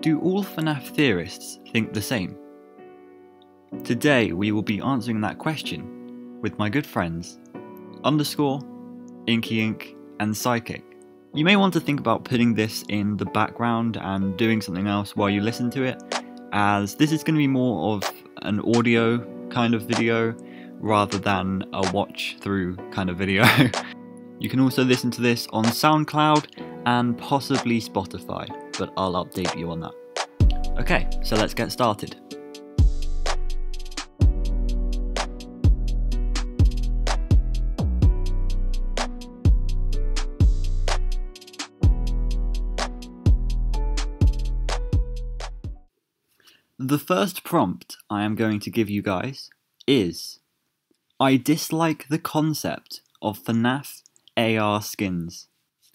Do all FNAF theorists think the same? Today we will be answering that question with my good friends Underscore, Inky Ink, and Psychic. You may want to think about putting this in the background and doing something else while you listen to it, as this is going to be more of an audio kind of video rather than a watch through kind of video. you can also listen to this on SoundCloud and possibly Spotify, but I'll update you on that. Okay, so let's get started. The first prompt I am going to give you guys is I dislike the concept of FNAF AR skins.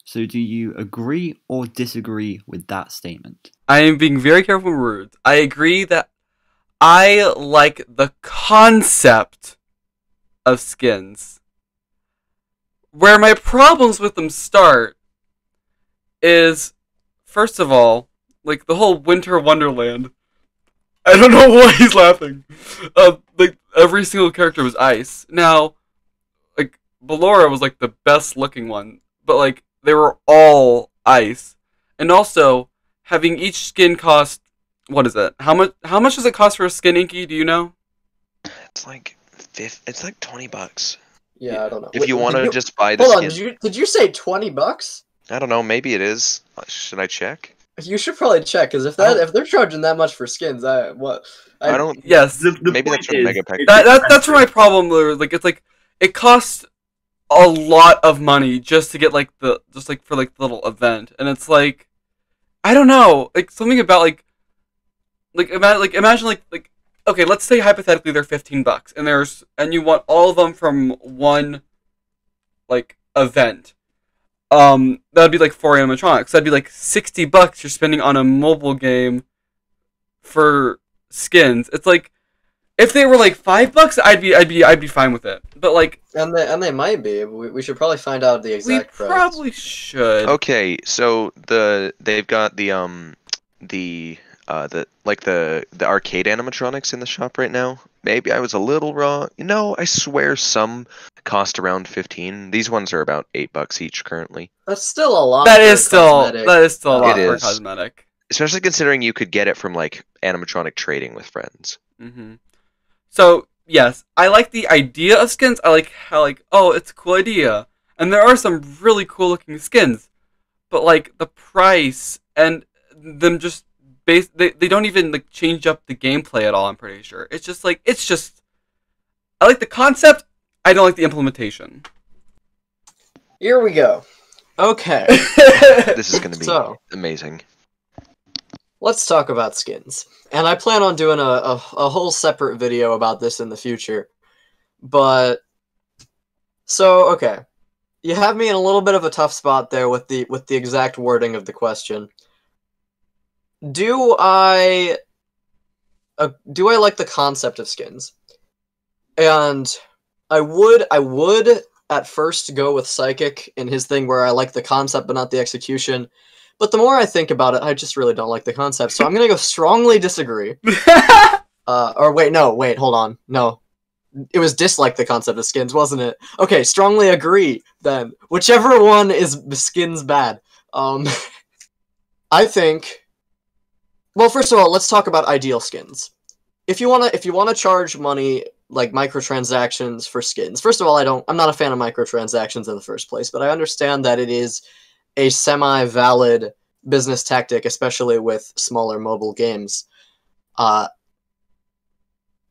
So, do you agree or disagree with that statement? I am being very careful with words. I agree that I like the concept of skins. Where my problems with them start is, first of all, like the whole Winter Wonderland. I don't know why he's laughing. Uh, like every single character was ice. Now, like Ballora was like the best looking one, but like they were all ice. And also, having each skin cost what is it? How much how much does it cost for a skin inky, do you know? It's like fifth. It's like twenty bucks. Yeah, I don't know. If Wait, you want to just buy the hold on, did you did you say twenty bucks? I don't know. Maybe it is. Uh, Should I check? You should probably check because if that if they're charging that much for skins, I what I, don't. Yes. The, the Maybe that's point from is- Megapix. That, that that's where my problem. Like it's like it costs a lot of money just to get like the just like for like the little event, and it's like I don't know, like something about like like imagine like imagine like like okay, let's say hypothetically they're fifteen bucks, and there's and you want all of them from one like event. Um, that'd be like four animatronics. That'd be like sixty bucks you're spending on a mobile game for skins. It's like if they were like five bucks, I'd be I'd be I'd be fine with it. But like and they and they might be. We, we should probably find out the we exact price. probably should. Okay, so the they've got the um the uh the like the the arcade animatronics in the shop right now. Maybe I was a little wrong. No, I swear some cost around fifteen. These ones are about eight bucks each currently. That's still a lot. That for is still cosmetic. that is still a lot It for is. cosmetic. Especially considering you could get it from like animatronic trading with friends. Mm hmm So yes, I like the idea of skins. I like how like oh, it's a cool idea, and there are some really cool looking skins, but like the price and them just base they, they don't even like change up the gameplay at all. I'm pretty sure it's just like it's just I like the concept. I don't like the implementation. Here we go. Okay, This is going to be So- amazing. Let's talk about skins. And I plan on doing a, a a whole separate video about this in the future. But so okay, you have me in a little bit of a tough spot there with the with the exact wording of the question. Do I uh, do I like the concept of skins? And I would I would at first go with psychic in his thing where I like the concept but not the execution. But the more I think about it, I just really don't like the concept. So I'm gonna go strongly disagree. Uh, or wait, no, wait, hold on, no, it was dislike the concept of skins, wasn't it? Okay, strongly agree then. Whichever one is skins bad. Um, I think. Well, first of all, let's talk about ideal skins. If you wanna, if you wanna charge money like microtransactions for skins, first of all, I don't. I'm not a fan of microtransactions in the first place, but I understand that it is a semi-valid business tactic, especially with smaller mobile games. Uh,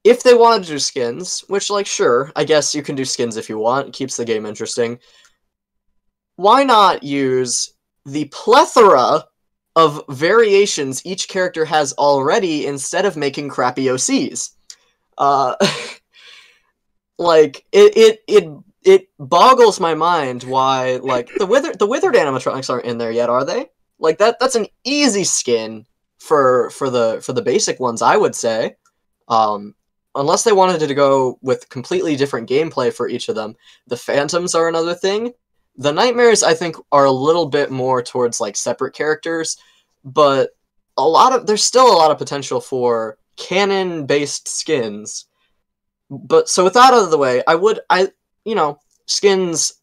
if they wanted to do skins, which, like, sure, I guess you can do skins if you want, keeps the game interesting. Why not use the plethora of variations each character has already instead of making crappy OCs? Uh, like it, it, it, it boggles my mind why like the withered the withered animatronics aren't in there yet, are they? Like that that's an easy skin for for the for the basic ones, I would say. Um, unless they wanted to go with completely different gameplay for each of them. The phantoms are another thing. The nightmares I think are a little bit more towards like separate characters, but a lot of there's still a lot of potential for canon based skins. But so with that out of the way, I would I you know, skins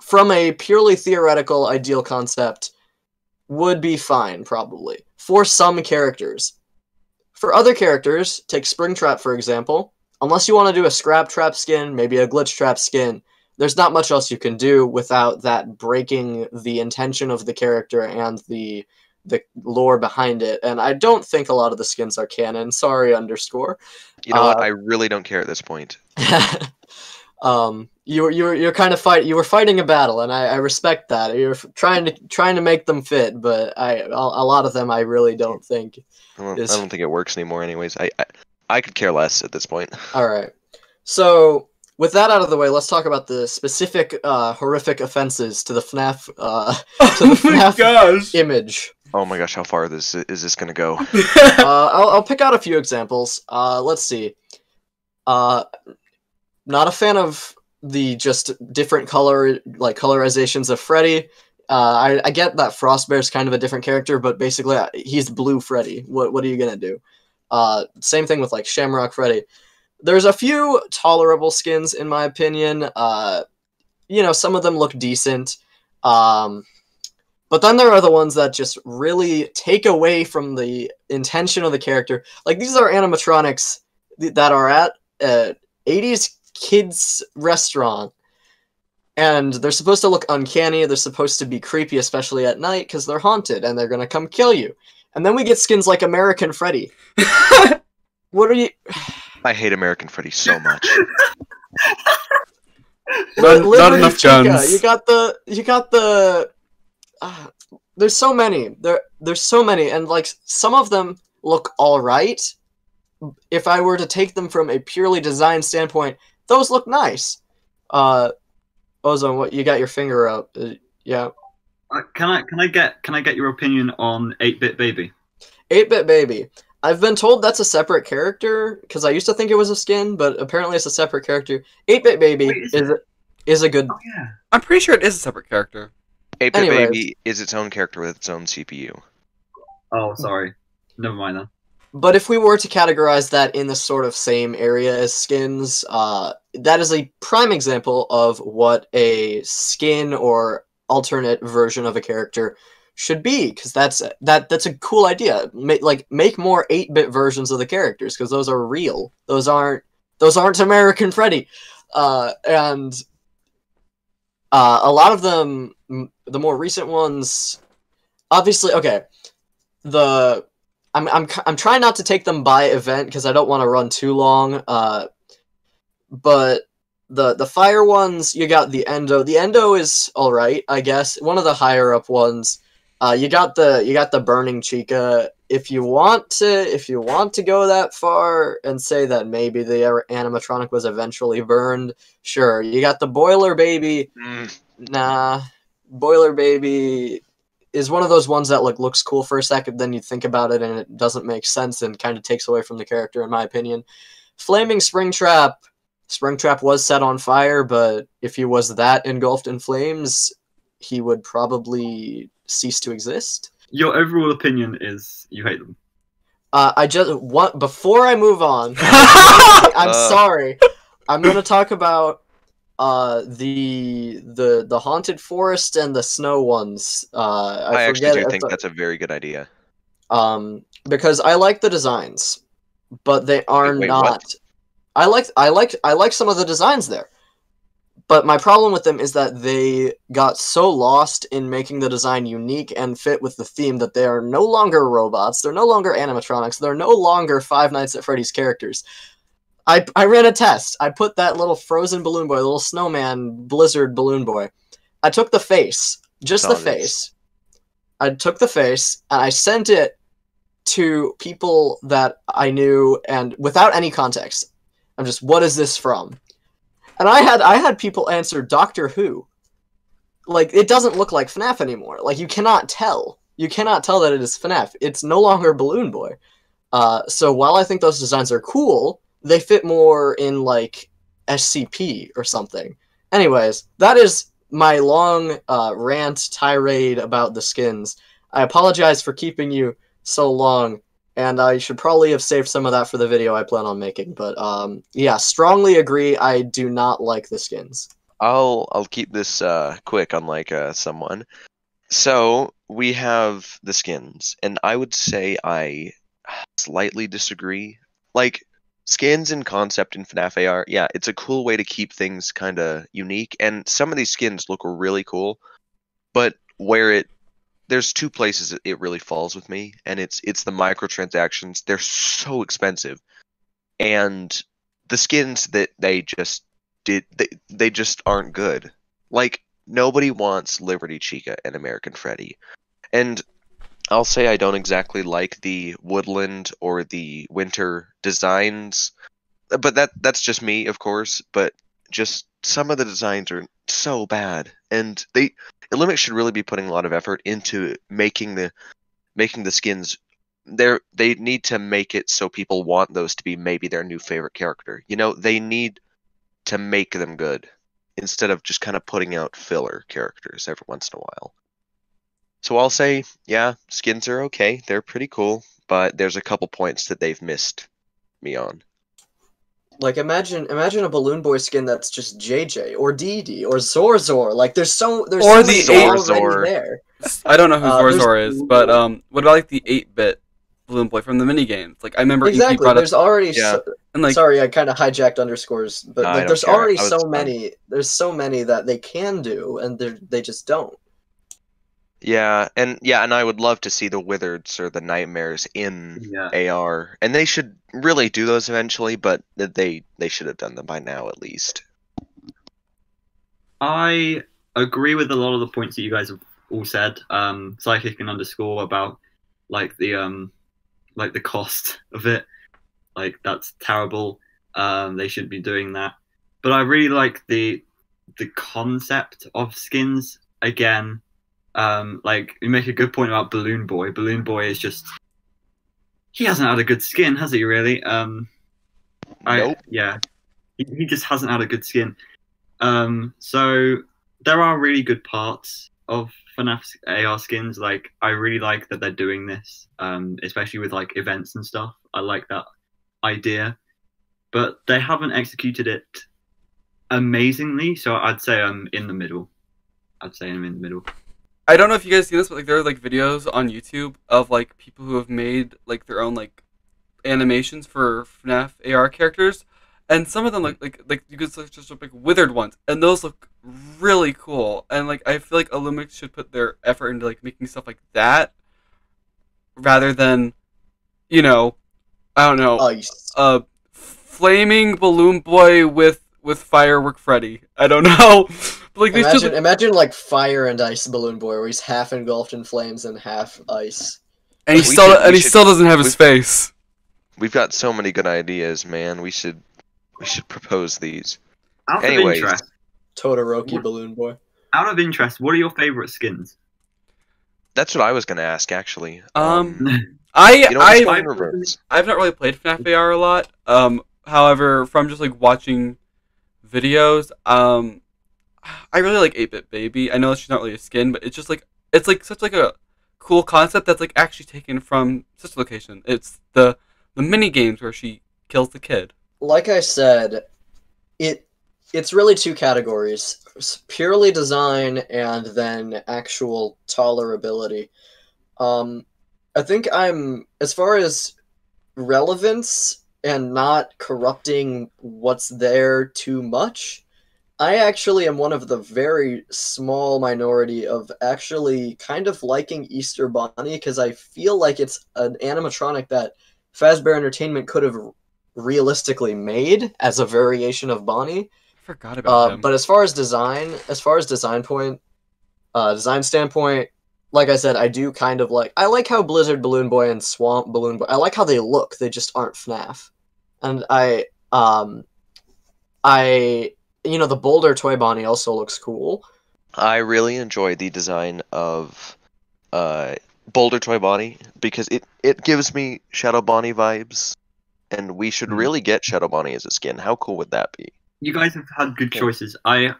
from a purely theoretical ideal concept would be fine probably for some characters. For other characters, take Springtrap for example, unless you want to do a scrap trap skin, maybe a glitch trap skin, there's not much else you can do without that breaking the intention of the character and the the lore behind it. And I don't think a lot of the skins are canon. Sorry, underscore. You know what? Uh, I really don't care at this point. um, you were you were you're kind of fight you were fighting a battle, and I, I respect that. You're f- trying to trying to make them fit, but I a, a lot of them I really don't think. I don't, Is- I don't think it works anymore. Anyways, I, I I could care less at this point. All right. So with that out of the way, let's talk about the specific uh, horrific offenses to the FNAF uh, to the FNAF gosh. image. Oh my gosh, how far this is this gonna go? uh, I'll, I'll pick out a few examples. Uh, let's see. Uh, not a fan of the just different color, like colorizations of Freddy. Uh, I, I get that Frostbear is kind of a different character, but basically uh, he's blue Freddy. What what are you gonna do? Uh, same thing with like Shamrock Freddy. There's a few tolerable skins in my opinion. Uh, you know, some of them look decent. Um, but then there are the ones that just really take away from the intention of the character. Like these are animatronics th- that are at a 80s kids restaurant. And they're supposed to look uncanny, they're supposed to be creepy especially at night cuz they're haunted and they're going to come kill you. And then we get skins like American Freddy. What are you I hate American Freddy so much. Not- not enough Chica, guns. You got the you got the uh, there's so many. There there's so many and like some of them look all right. If I were to take them from a purely design standpoint, those look nice. Uh Ozone, what you got your finger up. Uh, yeah. Uh, can I can I get can I get your opinion on Eight Bit Baby? 8-bit baby. I've been told that's a separate character because I used to think it was a skin, but apparently it's a separate character. 8-bit baby Wait, is is is a good Oh yeah. I'm pretty sure it is a separate character. 8-Bit Anyways. Baby is its own character with its own CPU. Oh sorry. Never mind then. But if we were to categorize that in the sort of same area as skins, uh, that is a prime example of what a skin or alternate version of a character should be, because that's that that's a cool idea. Like make more eight bit versions of the characters, because those are real. Those aren't those aren't American Freddy, uh, and uh, a lot of them, the more recent ones, obviously, okay, the I'm I'm I'm trying not to take them by event because I don't want to run too long. Uh, but the the fire ones, you got the endo. The endo is all right, I guess. One of the higher up ones. Uh, you got the you got the burning chica. If you want to if you want to go that far and say that maybe the animatronic was eventually burned, sure. You got the boiler baby. Mm, Nah, boiler baby is one of those ones that like looks cool for a second, then you think about it and it doesn't make sense and kind of takes away from the character, in my opinion. Flaming Springtrap, Springtrap was set on fire, but if he was that engulfed in flames, he would probably cease to exist. Your overall opinion is you hate them. Uh, I just want before I move on. I'm Uh. sorry. I'm gonna talk about uh the the the haunted forest and the snow ones. Uh, I, I, actually do think that's a very good idea. um because I like the designs, but they are Wait, wait, not. what? I like I like I like some of the designs there, but my problem with them is that they got so lost in making the design unique and fit with the theme that they are no longer robots. They're no longer animatronics. They're no longer Five Nights at Freddy's characters. I I ran a test. I put that little frozen balloon boy, little snowman blizzard balloon boy. I took the face, just the this. face. I took the face and I sent it to people that I knew and without any context. I'm just, what is this from? And I had I had people answer Doctor Who. Like it doesn't look like FNAF anymore. Like you cannot tell. You cannot tell that it is FNAF. It's no longer Balloon Boy. Uh, so while I think those designs are cool, they fit more in like SCP or something. Anyways, that is my long uh, rant tirade about the skins. I apologize for keeping you so long, and I should probably have saved some of that for the video I plan on making. But um, yeah, strongly agree. I do not like the skins. I'll I'll keep this uh, quick, unlike uh, someone. So we have the skins, and I would say I slightly disagree. Like skins and concept in FNAF AR, yeah, it's a cool way to keep things kind of unique, and some of these skins look really cool. But where it there's two places it- really falls with me, and it's it's the microtransactions. They're so expensive, and the skins that they just did they, they just aren't good. Like nobody wants Liberty Chica and American Freddy. And I'll say I don't exactly like the woodland or the winter designs, but that that's just me, of course, but just some of the designs are so bad and they Illumix should really be putting a lot of effort into making the making the skins they they need to make it so people want those to be maybe their new favorite character. You know, they need to make them good instead of just kind of putting out filler characters every once in a while. So I'll say, yeah, skins are okay. They're pretty cool, but there's a couple points that they've missed me on. Like imagine imagine a balloon boy skin that's just JJ or DD or Zorzor. Like there's so there's Or so the many Zorzor. already there. I don't know who Uh, there's- Zorzor is, but um, what about like the eight bit Balloon Boy from the mini games? Like I remember Exactly. brought up There's already Yeah. so, and like sorry, I kind of hijacked underscores, but No, like there's care. already was so fine. many. There's so many that they can do, and they they just don't. Yeah, and yeah, and I would love to see the Wizards or the Nightmares in Yeah. AR, and they should really do those eventually, but they they should have done them by now at least. I agree with a lot of the points that you guys have all said. Um, psychic and underscore about like the um, like the cost of it. Like that's terrible. Um, they shouldn't be doing that. But I really like the the concept of skins again. Um, like you make a good point about Balloon Boy. Balloon Boy is just he hasn't had a good skin, has he? Really? Um, I, Nope. Yeah, he, he just hasn't had a good skin. Um, so there are really good parts of FNAF's AR skins. Like I really like that they're doing this, um, especially with like events and stuff. I like that idea, but they haven't executed it amazingly. So I'd say I'm in the middle. I'd say I'm in the middle. I don't know if you guys see this, but like there are like videos on YouTube of like people who have made like their own like animations for FNAF AR characters, and some of them like like like you could just just like withered ones, and those look really cool. And like I feel like Illumix should put their effort into like making stuff like that, rather than, you know, I don't know, Ice. uh, flaming balloon boy with with firework Freddy. I don't know, but like Imagine, should. imagine like fire and ice balloon boy, where he's half engulfed in flames and half ice. And he We still should- and he should- still doesn't have his we- face. We've got so many good ideas, man. We should we should propose these. Out Anyways. of interest, Todoroki What- balloon boy. out of interest, what are your favorite skins? That's what I was gonna ask actually. Um, I you know, I let's go in reverse. I've not really played FNAF AR a lot. Um, however, from just like watching videos, um, I really like 8-Bit Baby. I know she's not really a skin, but it's just like it's like such like a cool concept that's like actually taken from Sister Location. It's the the mini games where she kills the kid. Like I said, it it's really two categories: purely design and then actual tolerability. Um, I think I'm as far as relevance and not corrupting what's there too much. I actually am one of the very small minority of actually kind of liking Easter Bunny because I feel like it's an animatronic that Fazbear Entertainment could have realistically made as a variation of Bonnie. Forgot about Uh, but as far as design, as far as design point, uh, design standpoint, like I said, I do kind of like. I like how Blizzard Balloon Boy and Swamp Balloon Boy. I like how they look. They just aren't FNAF. And I, um, I, you know, the Boulder Toy Bonnie also looks cool. I really enjoy the design of uh, Boulder Toy Bonnie because it, it gives me Shadow Bonnie vibes, and we should Mhm. really get Shadow Bonnie as a skin. How cool would that be? you guys have had good choices. I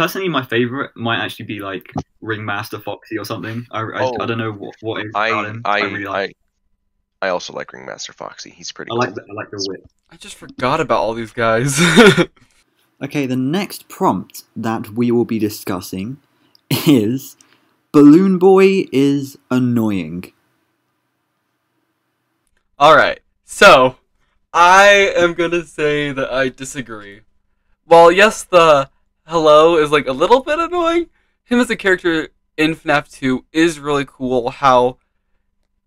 personally, my favorite might actually be like Ringmaster Foxy or something. I, I, Oh. I don't know what, what is I about him. I really like. I also like Ringmaster Foxy. He's pretty I cool. like the, I like the whip. I just forgot about all these guys. Okay, the next prompt that we will be discussing is Balloon Boy is annoying. All right. So, I am going to say that I disagree. While yes, the hello is like a little bit annoying, him as a character in FNAF 2 is really cool how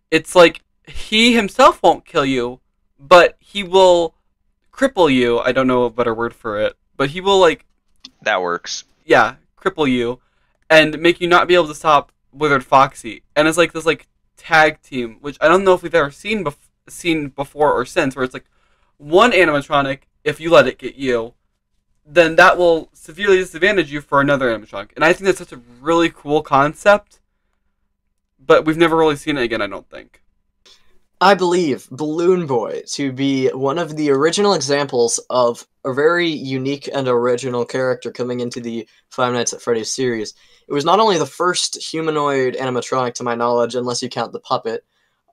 it's like he himself won't kill you, but he will cripple you. I don't know a better word for it, but he will like That works. yeah, cripple you and make you not be able to stop Withered Foxy. And it's like this like tag team, which I don't know if we've ever seen bef- seen before or since, where it's like one animatronic, if you let it get you, then that will severely disadvantage you for another animatronic. And I think that's such a really cool concept, but we've never really seen it again. I don't think. I believe Balloon Boy to be one of the original examples of a very unique and original character coming into the Five Nights at Freddy's series. It was not only the first humanoid animatronic to my knowledge, unless you count the puppet,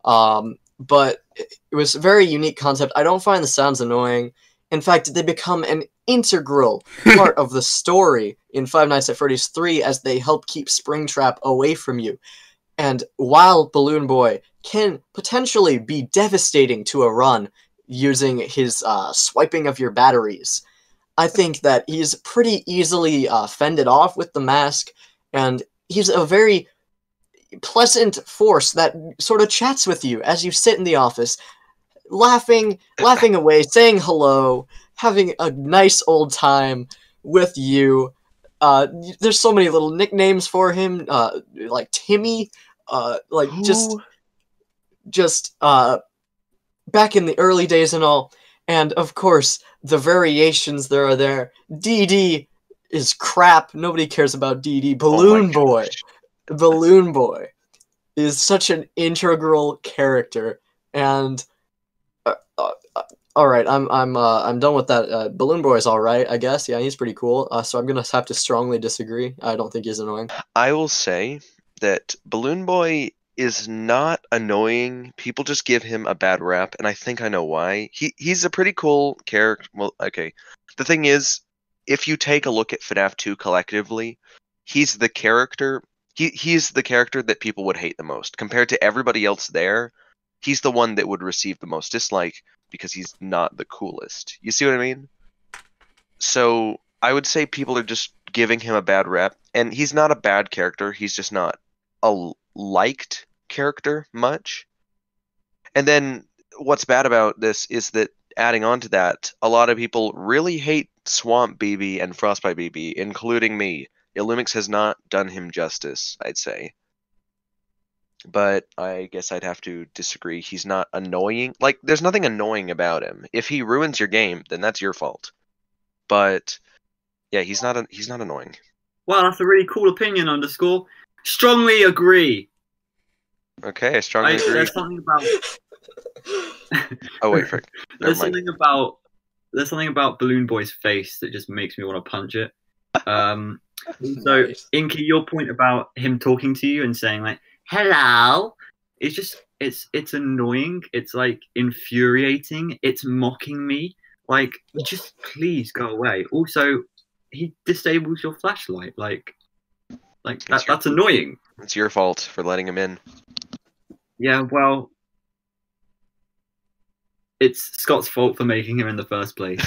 um, but it it was a very unique concept. I don't find the sounds annoying. In fact, they become an integral part of the story in Five Nights at Freddy's 3 as they help keep Springtrap away from you. And while Balloon Boy can potentially be devastating to a run using his uh, swiping of your batteries, I think that he's pretty easily uh, fended off with the mask, and he's a very pleasant force that sort of chats with you as you sit in the office, laughing, laughing away, saying hello, having a nice old time with you. Uh, there's so many little nicknames for him, uh, like Timmy, uh, like just just uh back in the early days and all. And of course the variations there are there. Dd is crap. Nobody cares about dd Oh balloon boy. Gosh. balloon boy is such an integral character. And uh, uh, uh, all right i'm i'm uh, i'm done with that uh, balloon boy is all right i guess yeah he's pretty cool so i'm gonna have to strongly disagree i don't think he's annoying I will say that Balloon Boy is not annoying. People just give him a bad rap, and I think I know why. He he's a pretty cool character. Well, okay. The thing is, if you take a look at FNAF 2 collectively, he's the character. He he's the character that people would hate the most compared to everybody else there. He's the one that would receive the most dislike because he's not the coolest. You see what I mean? So I would say people are just giving him a bad rep, and he's not a bad character. He's just not a liked character much. And then what's bad about this is that adding on to that, a lot of people really hate Swamp BB and Frostbite BB, including me. Illumix has not done him justice, I'd say. But I guess I'd have to disagree. He's not annoying. Like, there's nothing annoying about him. If he ruins your game, then that's your fault. But yeah, he's not. A, he's not annoying. Well, that's a really cool opinion, underscore. Strongly agree. Okay, I strongly I, agree. there's something about Oh wait, frick. Never there's mind. something about there's something about Balloon Boy's face that just makes me want to punch it. Um, so Nice. Inky, your point about him talking to you and saying like "hello," it's just it's it's annoying. It's like infuriating. It's mocking me. Like, just please go away. Also, he disables your flashlight. Like, like that, It's your- that's annoying. It's your fault for letting him in. Yeah, well, it's Scott's fault for making him in the first place.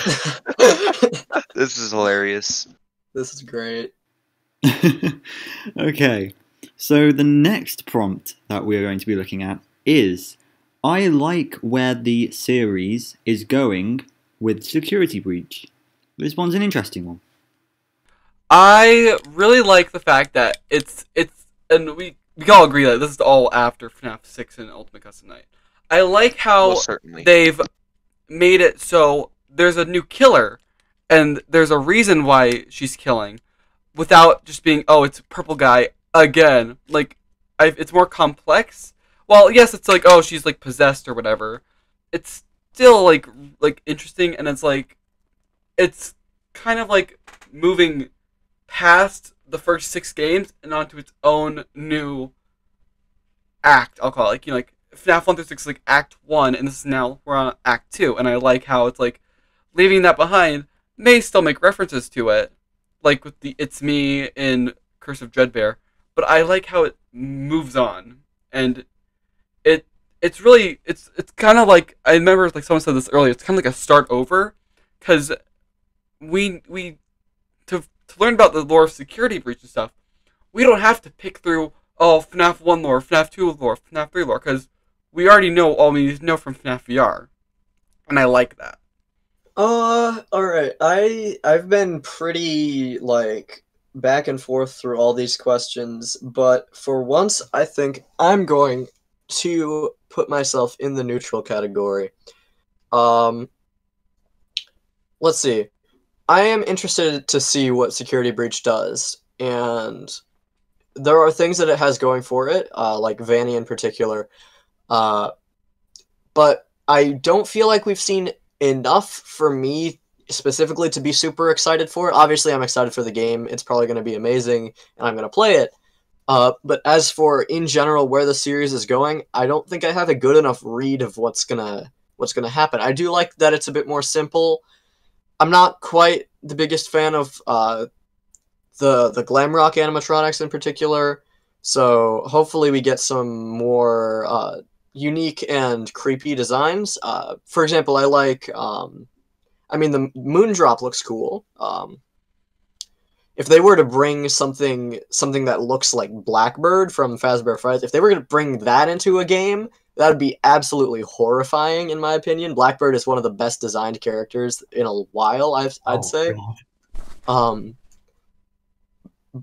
This is hilarious. this is great. okay, so the next prompt that we are going to be looking at is I like where the series is going with Security Breach. This one's an interesting one. I really like the fact that it's it's and we we all agree that this is all after FNAF six and Ultimate Custom Night. I like how Well, certainly. they've made it so there's a new killer and there's a reason why she's killing without just being oh it's purple guy again like I, it's more complex. Well yes it's like oh she's like possessed or whatever. It's still like like interesting and it's like it's kind of like moving past the first six games and onto its own new act i'll call it. Like you know like FNAF one through six like Act one, and this is now we're on Act two, and I like how it's like leaving that behind may still make references to it, like with the "It's Me" in Curse of Dreadbear, but I like how it moves on, and it it's really it's it's kind of like I remember like someone said this earlier. It's kind of like a start over, because we we to to learn about the lore of security breach and stuff, we don't have to pick through oh FNAF one lore, FNAF two lore, FNAF three lore, because we already know all we need to know from FNAF VR, and I like that. Uh, all right. I I've been pretty like back and forth through all these questions, but for once, I think I'm going to put myself in the neutral category. Um, let's see. I am interested to see what Security Breach does, and there are things that it has going for it, uh, like Vanny in particular. Uh, but I don't feel like we've seen enough for me specifically to be super excited for. Obviously, I'm excited for the game. It's probably going to be amazing, and I'm going to play it. Uh, but as for in general where the series is going, I don't think I have a good enough read of what's gonna what's gonna happen. I do like that it's a bit more simple. I'm not quite the biggest fan of uh, the the Glamrock animatronics in particular. So hopefully we get some more uh, unique and creepy designs. Uh, for example, I like. Um, I mean, the Moondrop looks cool. Um, if they were to bring something something that looks like Blackbird from Fazbear Fright, if they were going to bring that into a game, that would be absolutely horrifying, in my opinion. Blackbird is one of the best designed characters in a while. I've, I'd Oh, say. God. Um,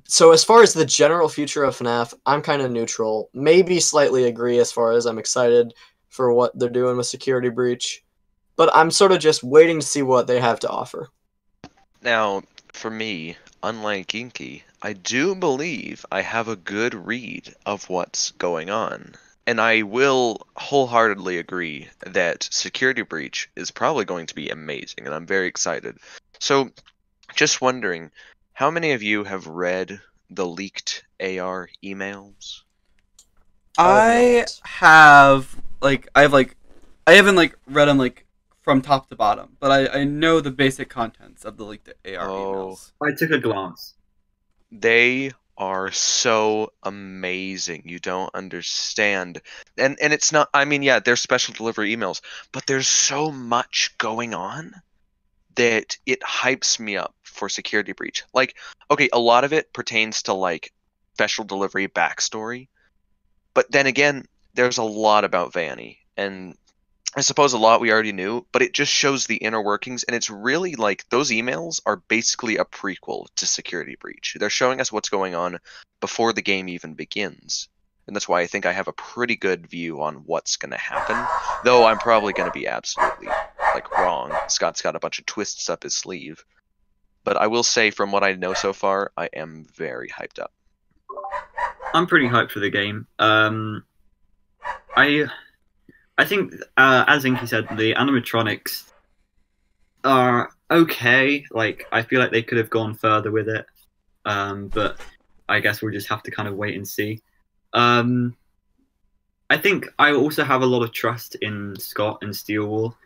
so as far as the general future of FNAF, I'm kind of neutral. Maybe slightly agree as far as I'm excited for what they're doing with Security Breach, but I'm sort of just waiting to see what they have to offer. Now, for me, unlike Inky, I do believe I have a good read of what's going on. And I will wholeheartedly agree that Security Breach is probably going to be amazing, and I'm very excited. So, just wondering, how many of you have read the leaked AR emails? I have like I have like I haven't like read them like from top to bottom, but I I know the basic contents of the leaked AR Oh. emails. I took a glance. They are so amazing. You don't understand. And and it's not I mean, yeah, they're special delivery emails, but there's so much going on that it hypes me up for security breach. Like, okay, a lot of it pertains to like special delivery backstory. But then again, there's a lot about Vanny. And I suppose a lot we already knew, but it just shows the inner workings, and it's really like those emails are basically a prequel to Security Breach. They're showing us what's going on before the game even begins. And that's why I think I have a pretty good view on what's going to happen, though I'm probably going to be absolutely like wrong. Scott's got a bunch of twists up his sleeve. But I will say from what I know so far, I am very hyped up. I'm pretty hyped for the game. Um, I, I think, uh, as Inky said, the animatronics are okay. Like, I feel like they could have gone further with it, um, but I guess we'll just have to kind of wait and see. Um, I think I also have a lot of trust in Scott and Steel Wool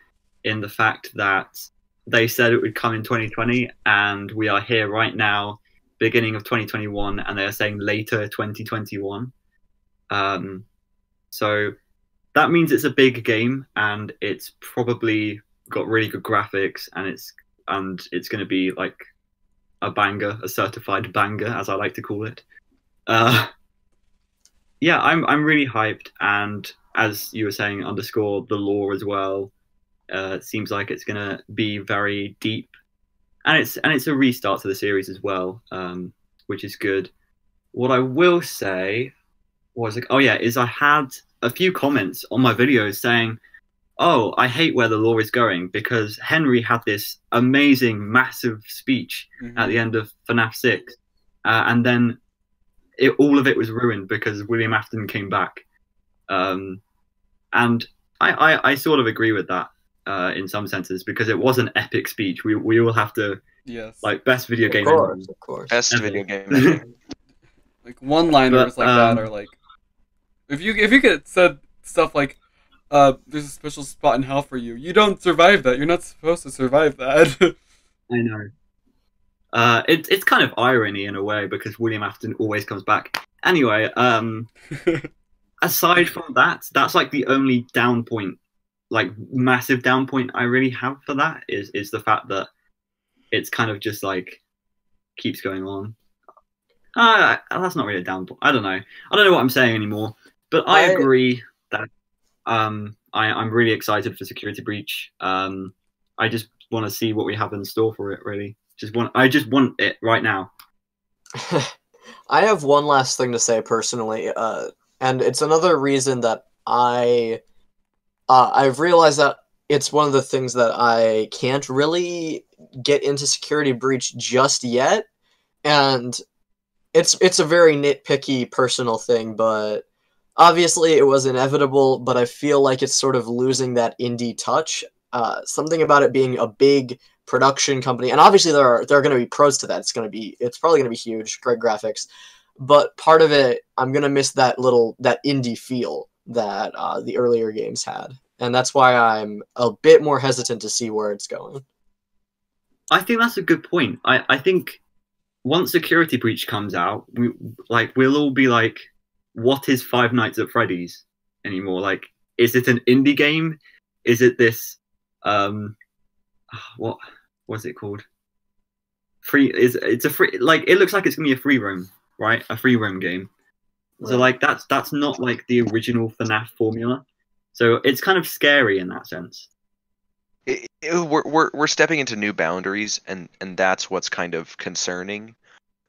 in the fact that they said it would come in 2020, and we are here right now beginning of 2021 and they're saying later 2021 um, so that means it's a big game and it's probably got really good graphics and it's and it's going to be like a banger a certified banger as i like to call it uh, yeah i'm i'm really hyped and as you were saying underscore the lore as well uh, seems like it's going to be very deep and it's and it's a restart to the series as well, um, which is good. What I will say was like, oh yeah, is I had a few comments on my videos saying, "Oh, I hate where the lore is going because Henry had this amazing, massive speech at the end of FNAF Six, uh, and then it, all of it was ruined because William Afton came back." Um, and I, I, I sort of agree with that uh, in some senses because it was an epic speech. We we all have to Yes. like best video Of game. course, of course. Best Ever. video game. ever. like one liners like um, that are like if you if you could said stuff like, uh, "There's a special spot in hell for you. You don't survive that. You're not supposed to survive that." I know. Uh, it, it's kind of irony in a way because William Afton always comes back. Anyway, um, aside from that, that's like the only down point, like massive down point I really have for that is is the fact that it's kind of just like keeps going on. Uh, that's not really a down point. I don't know. I don't know what I'm saying anymore. But I, I- agree that um, I, I'm really excited for Security Breach. Um, I just want to see what we have in store for it. Really, just want. I just want it right now. I have one last thing to say personally, uh, and it's another reason that I uh, I've realized that it's one of the things that I can't really get into security breach just yet, and it's it's a very nitpicky personal thing, but obviously it was inevitable. But I feel like it's sort of losing that indie touch. Uh, something about it being a big production company, and obviously there are there are going to be pros to that. It's going to be it's probably going to be huge, great graphics, but part of it I'm going to miss that little that indie feel that uh, the earlier games had, and that's why I'm a bit more hesitant to see where it's going. I think that's a good point. I, I think once Security Breach comes out, we like we'll all be like, what is Five Nights at Freddy's anymore? Like, is it an indie game? Is it this um what was it called? Free is it's a free like it looks like it's gonna be a free roam, right? A free roam game. So like that's that's not like the original FNAF formula. So it's kind of scary in that sense. it, it- we're, we're we're stepping into new boundaries and and that's what's kind of concerning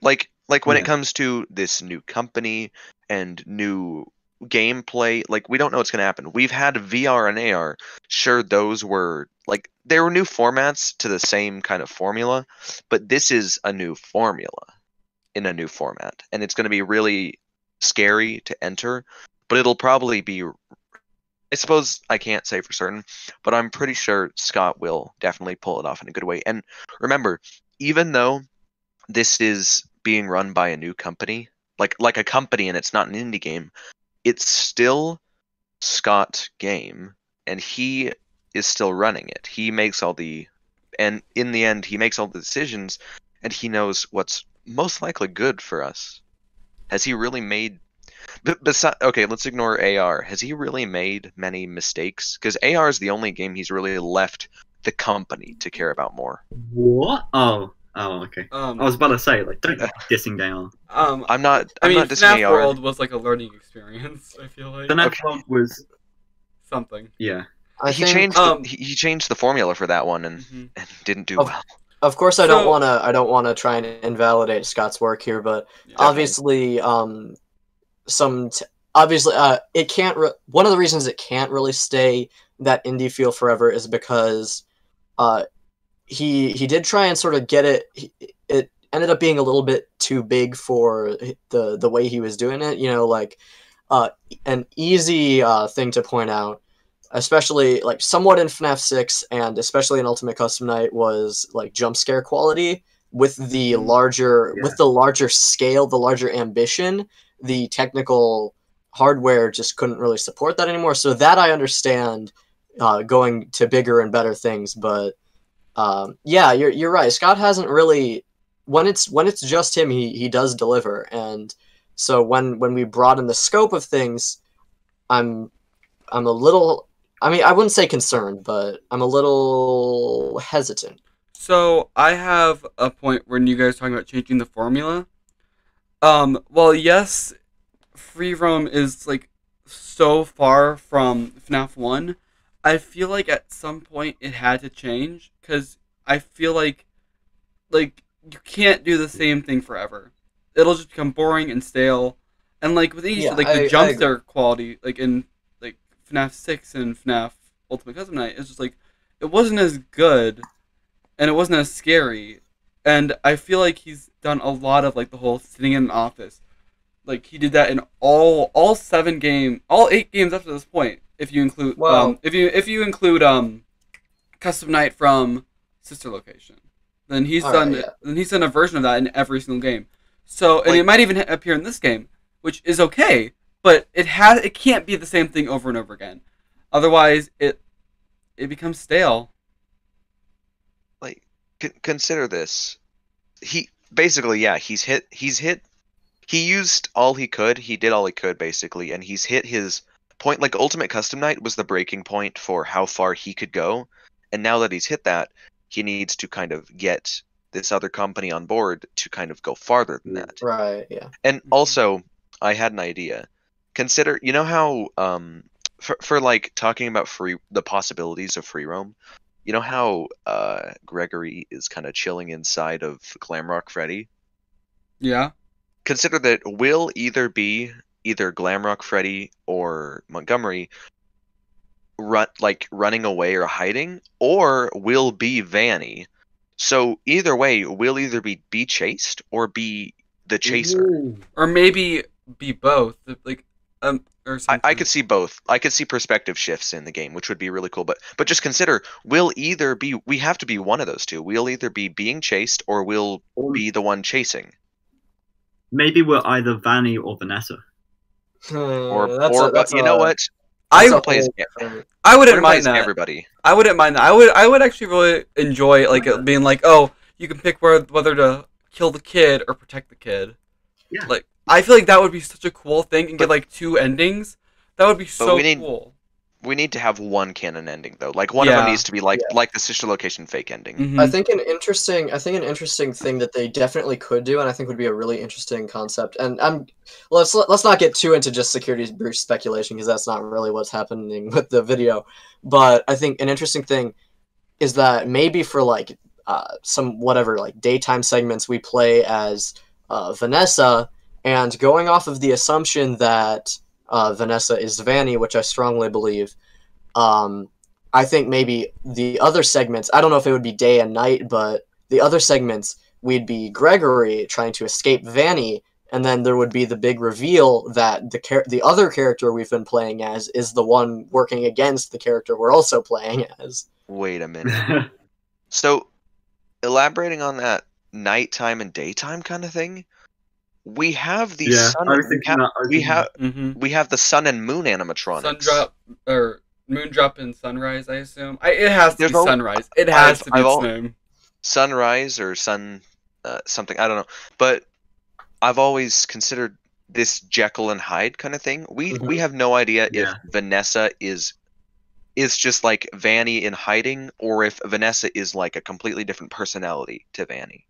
like like when Yeah. it comes to this new company and new gameplay like we don't know what's going to happen we've had vr and ar sure those were like they were new formats to the same kind of formula but this is a new formula in a new format and it's going to be really scary to enter but it'll probably be I suppose I can't say for certain, but I'm pretty sure Scott will definitely pull it off in a good way. And remember, even though this is being run by a new company, like like a company and it's not an indie game, it's still Scott game and he is still running it. He makes all the and in the end he makes all the decisions and he knows what's most likely good for us. Has he really made but okay, let's ignore AR. Has he really made many mistakes? Because AR is the only game he's really left the company to care about more. What? Oh, oh, okay. um, I was about to say like don't dissing down. um, I'm not. I I'm mean, not dissing FNAF AR. World was like a learning experience. I feel like The next Okay. one was something. yeah. I he think, changed. um, the, he, he changed the formula for that one and, Mhm. and didn't do Of- well. of course, I don't want to I don't want to try and invalidate Scott's work here, but Yeah. obviously um some t- obviously uh it can't re- one of the reasons it can't really stay that indie feel forever is because uh he he did try and sort of get it he, it ended up being a little bit too big for the the way he was doing it you know like uh an easy uh thing to point out especially like somewhat in FNAF 6 and especially in Ultimate Custom Night was like jump scare quality with the Mhm. larger Yeah. with the larger scale, the larger ambition, the technical hardware just couldn't really support that anymore. So that I understand uh, going to bigger and better things, but um, yeah, you're you're right. Scott hasn't really when it's when it's just him, he he does deliver, and so when when we broaden the scope of things, I'm I'm a little. I mean, I wouldn't say concerned, but I'm a little hesitant. So I have a point when you guys talking about changing the formula. Um, well, yes, free roam is like so far from FNAF One. I feel like at some point it had to change because I feel like like you can't do the same thing forever. It'll just become boring and stale. And like with each Yeah, like I- I the jump scare quality, like in like FNAF Six and FNAF Ultimate Custom Night, it's just like it wasn't as good and it wasn't as scary. And I feel like he's done a lot of like the whole sitting in an office. Like he did that in all all seven game, all eight games up to this point. If you include, Well- um, if you if you include um, Custom Night from Sister Location, then he's done right, yeah. then he's done a version of that in every single game. So and Like- it might even appear in this game, which is okay. but it has it can't be the same thing over and over again. Otherwise, it it becomes stale. like c- consider this he basically yeah he's hit he's hit he used all he could he did all he could basically and he's hit his point like ultimate custom night was the breaking point for how far he could go and now that he's hit that he needs to kind of get this other company on board to kind of go farther than that Right. Yeah. and also i had an idea consider you know how um for, for like talking about free the possibilities of free roam you know how uh gregory is kind of chilling inside of glamrock freddy Yeah. consider that will either be either glamrock freddy or montgomery run like running away or hiding or will be vanny so either way we'll either be be chased or be the chaser Or maybe be both. Like um or I, something. I could see both. I could see perspective shifts in the game, which would be really cool. But but just consider, we'll either be we have to be one of those two. We'll either be being chased or we'll be the one chasing. maybe we're either Vanny or Vanessa. Or Uh, that's or a, that's you know what? I that's a plays- whole I wouldn't mind that. everybody. I wouldn't mind that. I would I would actually really enjoy like it being like, oh, you can pick where, whether to kill the kid or protect the kid. Yeah. Like I feel like that would be such a cool thing and get like two endings. That would be so we need- cool. We need to have one canon ending though. Like one of them needs to be like Yeah. like the sister location fake ending. Mhm. I think an interesting, I think an interesting thing that they definitely could do, and I think would be a really interesting concept. And I'm let's let's not get too into just security breach speculation because that's not really what's happening with the video. But I think an interesting thing is that maybe for like uh, some whatever like daytime segments we play as uh, Vanessa, and going off of the assumption that uh, Vanessa is Vanny, which I strongly believe. Um, I think maybe the other segments, I don't know if it would be day and night, but the other segments, we'd be Gregory trying to escape Vanny, and then there would be the big reveal that the char- the other character we've been playing as is the one working against the character we're also playing as. Wait a minute. So, elaborating on that nighttime and daytime kind of thing, we have the yeah, sun. I we have, that. I was we thinking have Mhm. we have the sun and moon animatronics. Sun drop or moon drop and sunrise. I assume. I, it has to There's be al- sunrise. It has I've- to be I've its al- name. sunrise or sun uh, something i don't know but i've always considered this jekyll and hyde kind of thing we Mhm. we have no idea Yeah. if vanessa is is just like vanny in hiding or if vanessa is like a completely different personality to vanny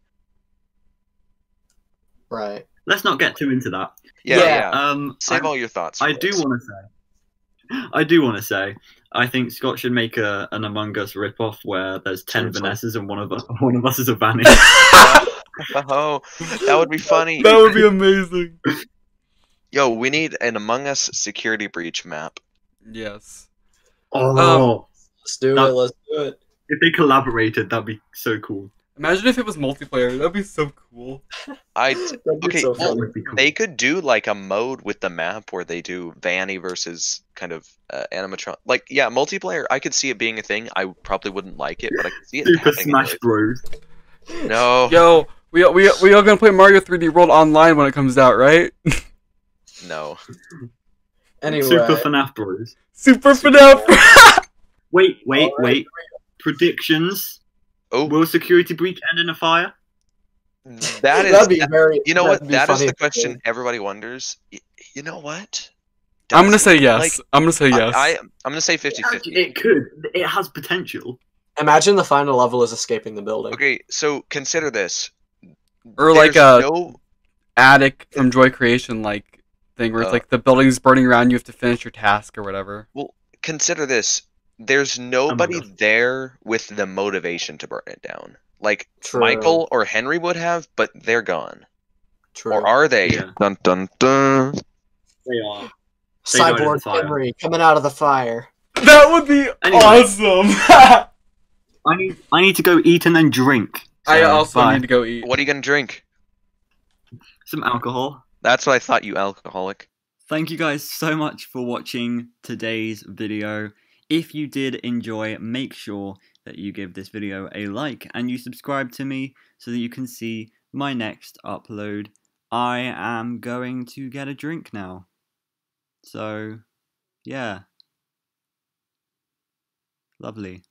Right. Let's not get too into that. yeah Yeah. yeah, Um, save I, all your thoughts I do want to say, I do want to say, I think Scott should make a an Among Us ripoff where there's ten Seriously? Vanessas and one of us, one of us is a Vanny. oh that would be funny That would be amazing. yo we need an among us security breach map yes. oh, Let's do That- it. Let's do it. if they collaborated, that'd be so cool. Imagine if it was multiplayer. That'd be so cool. i Okay, so well, funny. would be cool. They could do like a mode with the map where they do Vanny versus kind of uh, animatron. Like, yeah, multiplayer. I could see it being a thing. I probably wouldn't like it, but I could see it Super. Smash anyways. Bros. No, Yo, we we we are gonna play Mario 3D World online when it comes out, right? no. Anyway, Super FNAF Bros. Super FNAF. Wait, wait, Alright. wait. Predictions. Oh, Will security breach end in a fire? that is. that'd be very. you know what? be That is funny the question did. everybody wonders. Y- You know what? I'm gonna Does- say yes. like, I'm gonna say yes. I, I, I'm gonna say 50-50. It could. It has potential. Imagine the final level is escaping the building. Okay, so consider this. or like a no attic from Joy Creation like thing where it's Uh. like the building's burning around, you have to finish your task or whatever. Well, consider this there's nobody God. there with the motivation to burn it down like True. michael or henry would have but they're gone True. or are they Yeah. dun dun dun They are. They Cyborg fire. Henry coming out of the fire. That would be Anyway. awesome. I need. I need to go eat and then drink. I So, also bye. need to go eat. what are you gonna drink some alcohol. that's what i thought you alcoholic Thank you guys so much for watching today's video. If you did enjoy, make sure that you give this video a like and you subscribe to me so that you can see my next upload. I am going to get a drink now. So, yeah. Lovely.